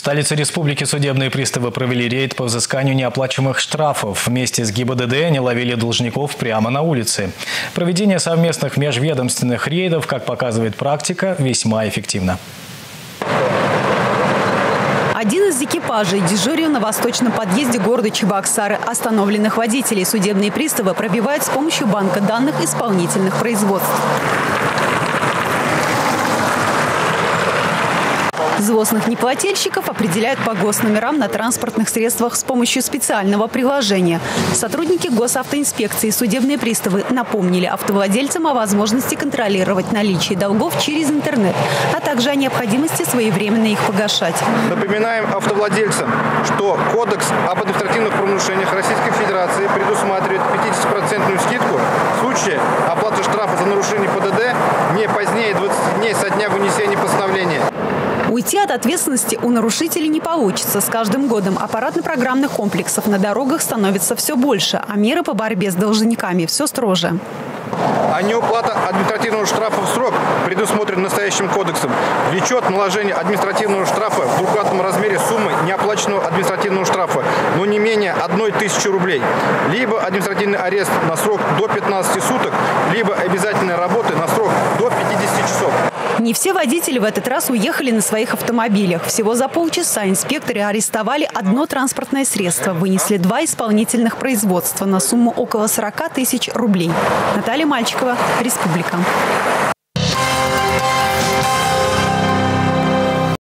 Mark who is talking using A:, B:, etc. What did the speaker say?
A: столице республики судебные приставы провели рейд по взысканию неоплачиваемых штрафов. Вместе с ГИБДД они ловили должников прямо на улице. Проведение совместных межведомственных рейдов, как показывает практика, весьма эффективно.
B: Один из экипажей дежурил на восточном подъезде города Чебоксары. Остановленных водителей судебные приставы пробивают с помощью банка данных исполнительных производств. Злостных неплательщиков определяют по госномерам на транспортных средствах с помощью специального приложения. Сотрудники госавтоинспекции и судебные приставы напомнили автовладельцам о возможности контролировать наличие долгов через интернет, а также о необходимости своевременно их погашать.
C: Напоминаем автовладельцам, что Кодекс об административных правонарушениях Российской Федерации предусматривает 50% скидку в случае оплаты штрафа за нарушение ПДД не позднее 20 дней со дня вынесения постановления.
B: Уйти от ответственности у нарушителей не получится. С каждым годом аппаратно-программных комплексов на дорогах становится все больше, а меры по борьбе с должниками все строже.
C: А неуплата административного штрафа в срок, предусмотрен настоящим кодексом, влечет наложение административного штрафа в двукратном размере суммы неоплаченного административного штрафа, но не менее одной тысячи рублей, либо административный арест на срок до 15 суток, либо обязательные работы на срок до 50 часов.
B: Не все водители в этот раз уехали на своих автомобилях. Всего за полчаса инспекторы арестовали одно транспортное средство, вынесли два исполнительных производства на сумму около 40 тысяч рублей. Наталья Мальчикова, Республика.